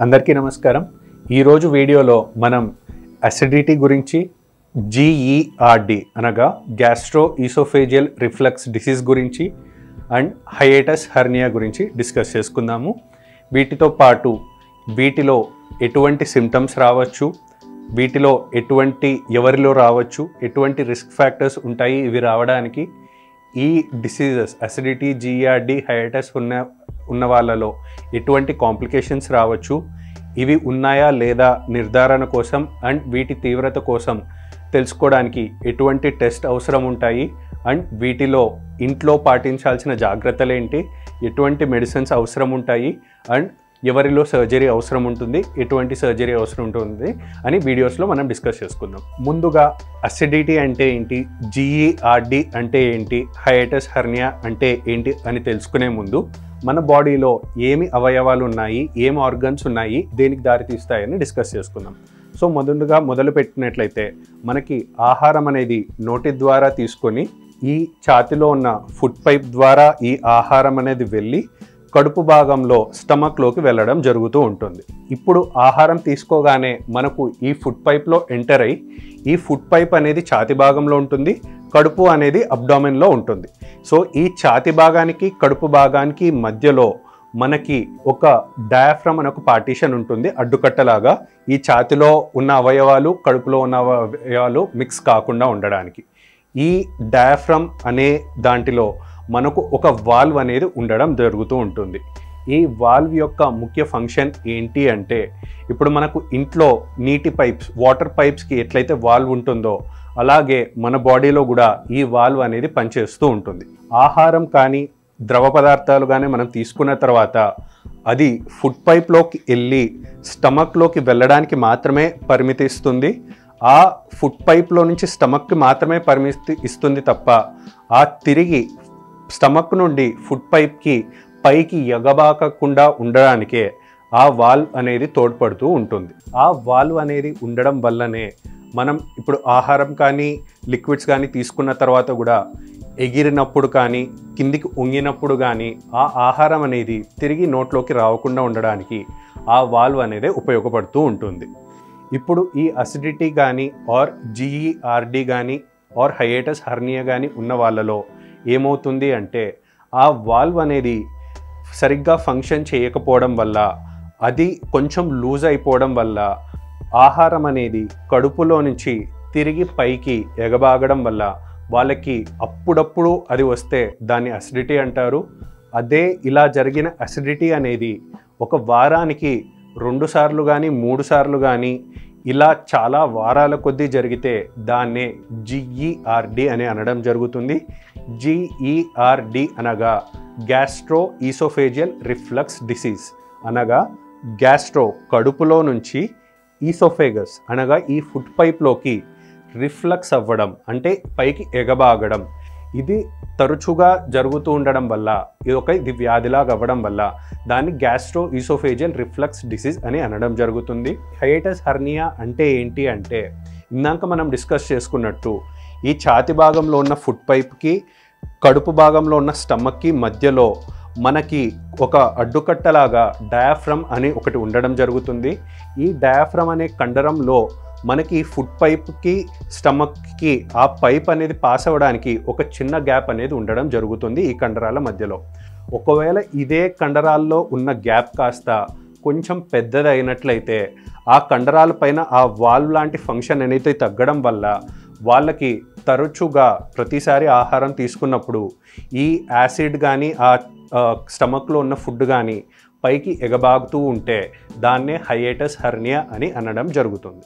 అందరికీ నమస్కారం. ఈరోజు వీడియోలో మనం అసిడిటీ గురించి జీఈఆర్డి అనగా గ్యాస్ట్రో ఈసోఫేజియల్ రిఫ్లక్స్ డిసీజ్ గురించి అండ్ హయేటస్ హర్నియా గురించి డిస్కస్ చేసుకుందాము. వీటితో పాటు వీటిలో ఎటువంటి సిమ్టమ్స్ రావచ్చు వీటిలో ఎటువంటి ఎవరిలో రావచ్చు ఎటువంటి రిస్క్ ఫ్యాక్టర్స్ ఉంటాయి ఇవి రావడానికి ఈ డిసీజెస్ అసిడిటీ జిఆర్డి హైటస్ ఉన్న ఉన్న వాళ్ళలో ఎటువంటి కాంప్లికేషన్స్ రావచ్చు. ఇవి ఉన్నాయా లేదా నిర్ధారణ కోసం అండ్ వీటి తీవ్రత కోసం తెలుసుకోవడానికి ఎటువంటి టెస్ట్ అవసరం ఉంటాయి. అండ్ వీటిలో ఇంట్లో పాటించాల్సిన జాగ్రత్తలు ఏంటి? ఎటువంటి మెడిసిన్స్ అవసరం ఉంటాయి. అండ్ ఎవరిలో సర్జరీ అవసరం ఉంటుంది. ఎటువంటి సర్జరీ అవసరం ఉంటుంది అని వీడియోస్లో మనం డిస్కస్ చేసుకుందాం. ముందుగా అసిడిటీ అంటే ఏంటి? జీఈఆర్డి అంటే ఏంటి? హైటస్ హర్నియా అంటే ఏంటి? అని తెలుసుకునే ముందు మన బాడీలో ఏమి అవయవాలు ఉన్నాయి ఏం ఆర్గన్స్ ఉన్నాయి దేనికి దారితీస్తాయని డిస్కస్ చేసుకుందాం. సో మొదలుగా మొదలు పెట్టినట్లయితే మనకి ఆహారం అనేది నోటి ద్వారా తీసుకొని ఈ ఛాతిలో ఉన్న ఫుడ్ పైప్ ద్వారా ఈ ఆహారం అనేది వెళ్ళి కడుపు భాగంలో స్టమక్లోకి వెళ్ళడం జరుగుతూ ఉంటుంది. ఇప్పుడు ఆహారం తీసుకోగానే మనకు ఈ ఫుడ్ పైప్లో ఎంటర్ అయ్యి ఈ ఫుడ్ పైప్ అనేది ఛాతి భాగంలో ఉంటుంది కడుపు అనేది అబ్డామిన్లో ఉంటుంది. సో ఈ ఛాతి భాగానికి కడుపు భాగానికి మధ్యలో మనకి ఒక డయాఫ్రమ్ అనే ఒక పార్టీషన్ ఉంటుంది అడ్డుకట్టలాగా. ఈ ఛాతిలో ఉన్న అవయవాలు కడుపులో ఉన్న అవయవాలు మిక్స్ కాకుండా ఉండడానికి. ఈ డయాఫ్రమ్ అనే దాంట్లో మనకు ఒక వాల్వ్ అనేది ఉండడం జరుగుతూ ఉంటుంది. ఈ వాల్వ్ యొక్క ముఖ్య ఫంక్షన్ ఏంటి అంటే ఇప్పుడు మనకు ఇంట్లో నీటి పైప్స్ వాటర్ పైప్స్కి ఎట్లయితే వాల్వ్ ఉంటుందో అలాగే మన బాడీలో కూడా ఈ వాల్వ్ అనేది పనిచేస్తూ ఉంటుంది. ఆహారం కానీ ద్రవ పదార్థాలు కానీ మనం తీసుకున్న తర్వాత అది ఫుడ్ పైప్లోకి వెళ్ళి స్టమక్లోకి వెళ్ళడానికి మాత్రమే పరిమితి ఇస్తుంది. ఆ ఫుడ్ పైప్లో నుంచి స్టమక్కి మాత్రమే పరిమితి ఇస్తుంది తప్ప ఆ తిరిగి స్టమక్ నుండి ఫుడ్ పైప్కి పైకి ఎగబాకకుండా ఉండడానికే ఆ వాల్వ్ అనేది తోడ్పడుతూ ఉంటుంది. ఆ వాల్వ్ అనేది ఉండడం వల్లనే మనం ఇప్పుడు ఆహారం కానీ లిక్విడ్స్ కానీ తీసుకున్న తర్వాత కూడా ఎగిరినప్పుడు కానీ కిందికి ఉంగినప్పుడు కానీ ఆ ఆహారం అనేది తిరిగి నోట్లోకి రావకుండా ఉండడానికి ఆ వాల్వ్ అనేది ఉపయోగపడుతూ ఉంటుంది. ఇప్పుడు ఈ అసిడిటీ కానీ or G E R D కానీ ఆర్ హయేటస్ హర్నియా కానీ ఉన్న వాళ్ళలో ఏమవుతుంది అంటే ఆ వాల్వ్ అనేది సరిగ్గా ఫంక్షన్ చేయకపోవడం వల్ల అది కొంచెం లూజ్ అయిపోవడం వల్ల ఆహారం అనేది కడుపులో నుంచి తిరిగి పైకి ఎగబాగడం వల్ల వాళ్ళకి అప్పుడప్పుడు అది వస్తే దాన్ని అసిడిటీ అంటారు. అదే ఇలా జరిగిన అసిడిటీ అనేది ఒక వారానికి రెండు సార్లు కానీ మూడు సార్లు కానీ ఇలా చాలా వారాల కొద్దీ జరిగితే దాన్నే జిఈఆర్డి అని అనడం జరుగుతుంది. జిఈఆర్డి అనగా గ్యాస్ట్రో ఈసోఫేజియల్ రిఫ్లక్స్ డిసీజ్ అనగా గ్యాస్ట్రో కడుపులో నుంచి ఈసోఫేగస్ అనగా ఈ ఫుడ్ పైప్లోకి రిఫ్లక్స్ అవ్వడం అంటే పైకి ఎగబాగడం. ఇది తరచుగా జరుగుతూ ఉండడం వల్ల ఇది ఒక ఇది వ్యాధిలాగా అవ్వడం వల్ల దాన్ని గ్యాస్ట్రో ఈసోఫేజియల్ రిఫ్లక్స్ డిసీజ్ అని అనడం జరుగుతుంది. హయటస్ హర్నియా అంటే ఏంటి అంటే ఇందాక మనం డిస్కస్ చేసుకున్నట్టు ఈ ఛాతి భాగంలో ఉన్న ఫుడ్ పైప్కి కడుపు భాగంలో ఉన్న స్టమక్కి మధ్యలో మనకి ఒక అడ్డుకట్టలాగా డయాఫ్రమ్ అని ఒకటి ఉండడం జరుగుతుంది. ఈ డయాఫ్రమ్ అనే కండరంలో మనకి ఫుడ్ పైప్కి స్టమక్కి ఆ పైప్ అనేది పాస్ అవ్వడానికి ఒక చిన్న గ్యాప్ అనేది ఉండడం జరుగుతుంది ఈ కండరాల మధ్యలో. ఒకవేళ ఇదే కండరాల్లో ఉన్న గ్యాప్ కాస్త కొంచెం పెద్దది అయినట్లయితే ఆ కండరాల పైన ఆ వాల్వ్ లాంటి ఫంక్షన్ అనేది తగ్గడం వల్ల వాళ్ళకి తరచుగా ప్రతిసారి ఆహారం తీసుకున్నప్పుడు ఈ యాసిడ్ కానీ ఆ స్టమక్లో ఉన్న ఫుడ్ కానీ పైకి ఎగబాగుతూ ఉంటే దాన్నే హయేటస్ హర్నియా అని అనడం జరుగుతుంది.